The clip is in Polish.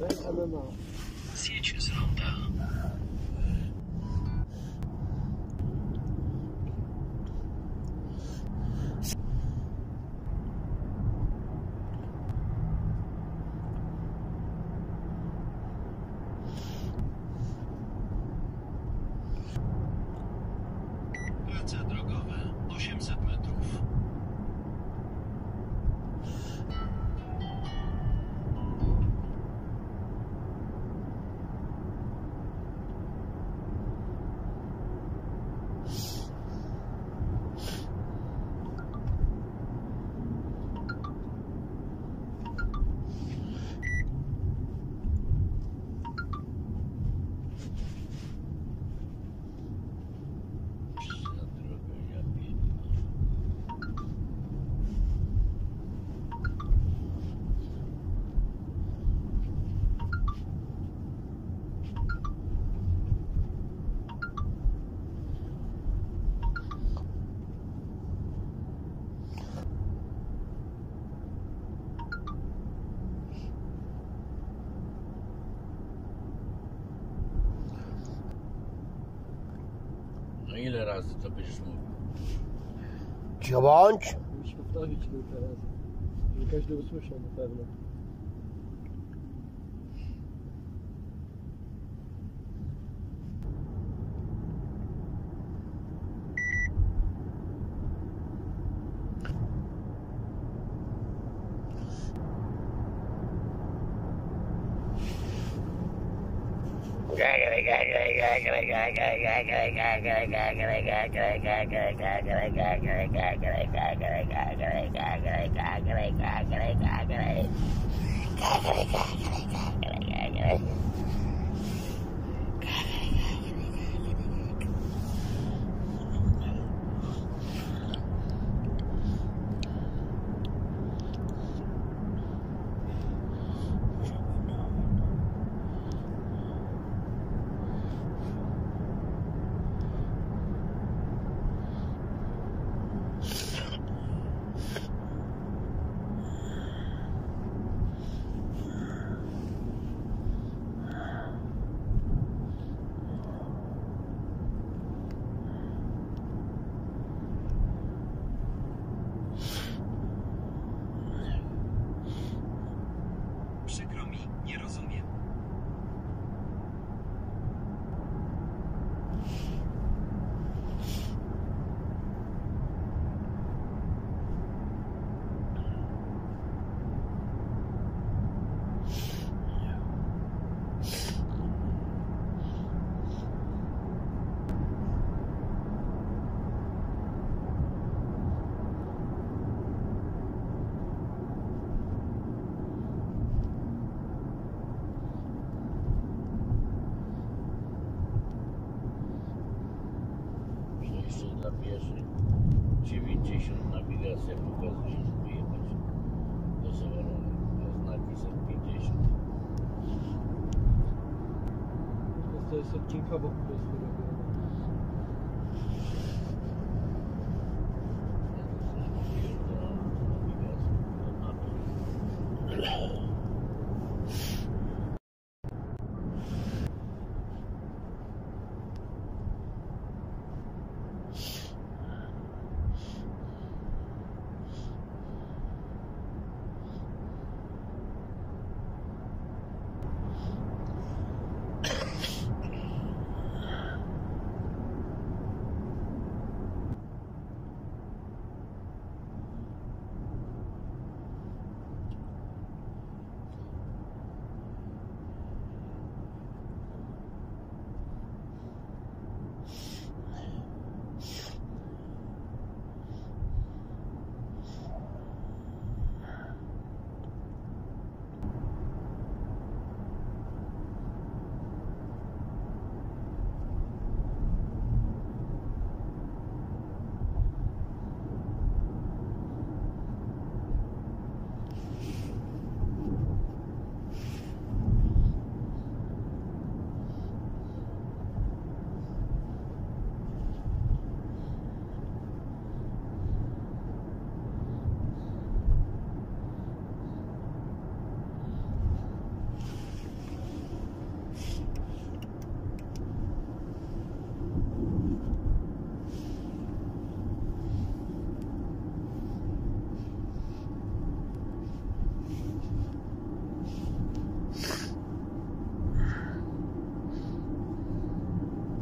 Jest MMA. Zjedź z ronda. Drogowe 800 metrów. Ile razy to będziesz mówił? Bądź. Musimy powtórzyć kilka razy. Żeby każdy usłyszał na pewno. Gagging, Dla pieszych 90 nawigacja pokazuje, żeby jechać do Zawarowa. A znaki są 50. To jest odcinkowo po prostu robione.